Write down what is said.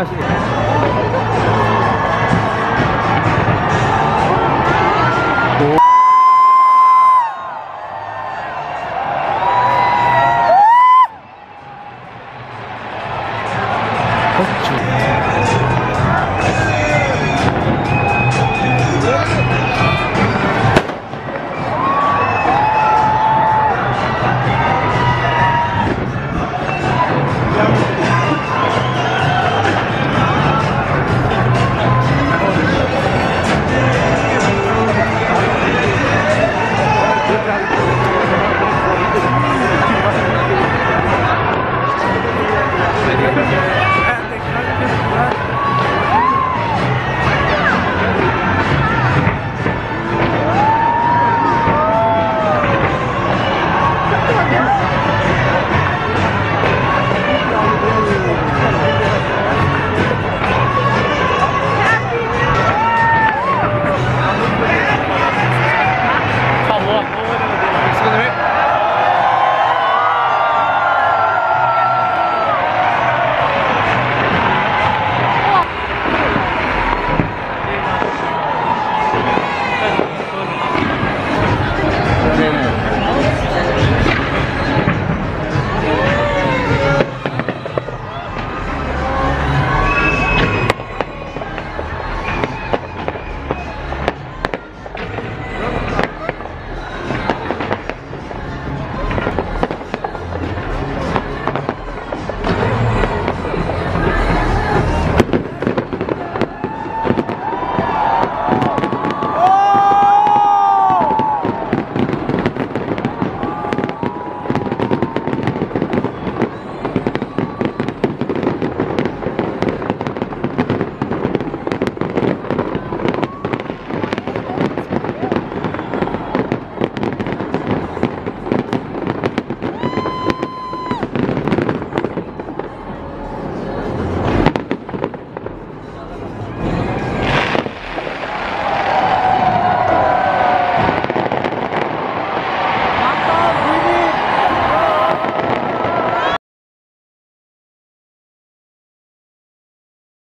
よしこっち